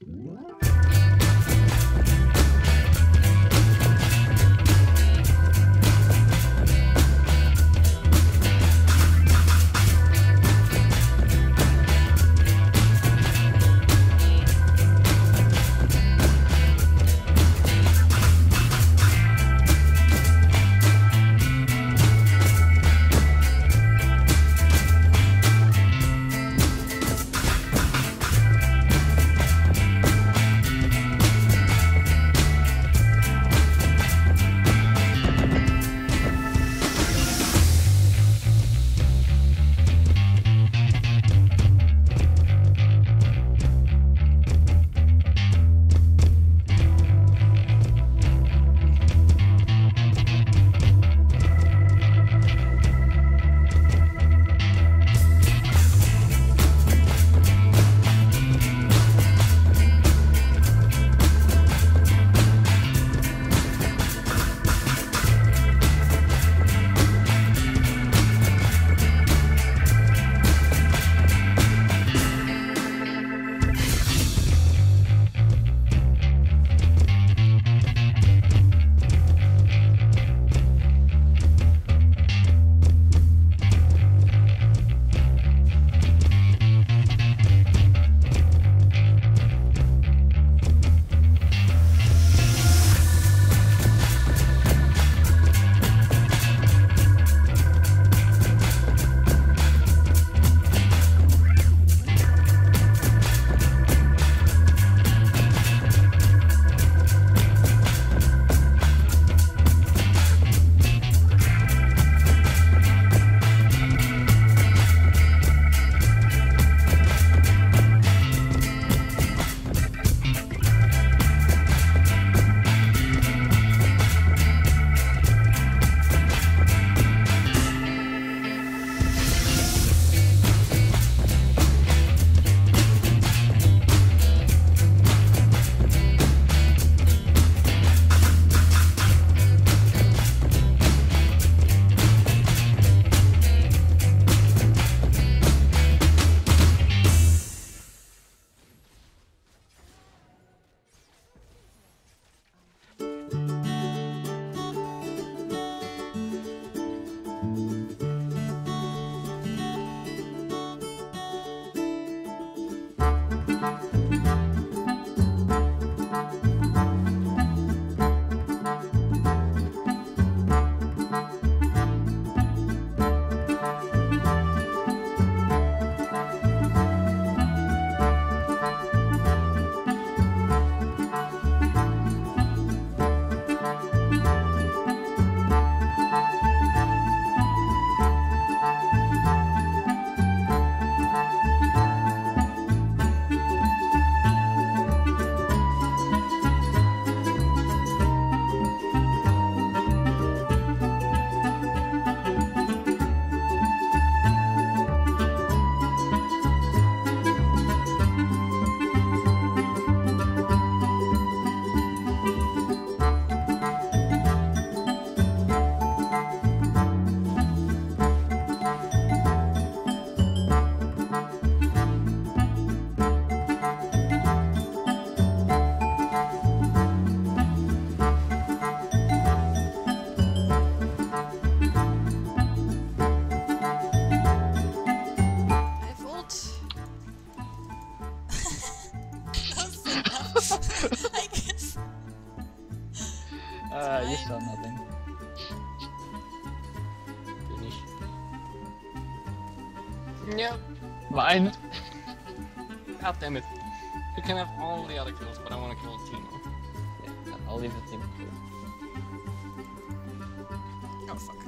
I Uh, you saw nothing. Finish. No. Mine. God damn it. You can have all the other kills, but I want to kill Teemo. Yeah, I'll leave the team. Oh fuck.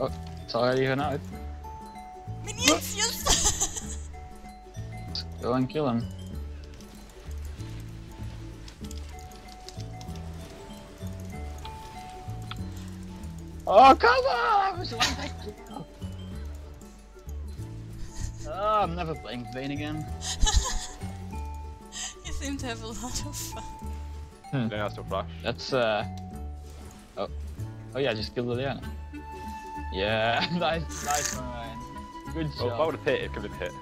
Oh, sorry, you're not. Minions, yes! Go and kill him. Oh, come on! I was one back Oh, I'm never playing Vayne again. you seem to have a lot of fun. Then has to flash. That's uh. Oh, oh yeah, just killed Liliana. Yeah, nice, nice one, Ryan. Good Oh, if I would have hit, it could have hit.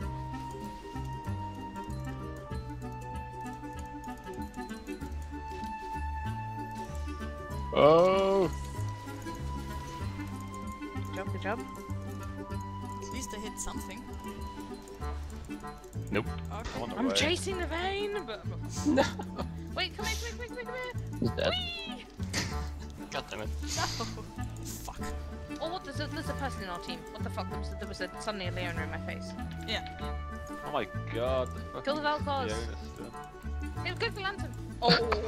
Oh! Good job, good job. At least I hit something. Nope. Okay. I'm way. chasing the Vayne, but no. Wait, come here, come here, come here, come here. He's dead. Whee! God damn it. No! Fuck. Oh, what? There's a, there's a person in our team. What the fuck? There was, a, there was a, suddenly a Leona in my face. Yeah. Oh my god. Kill the Vel'Koz. Yeah, that's go for lantern. Oh, nice.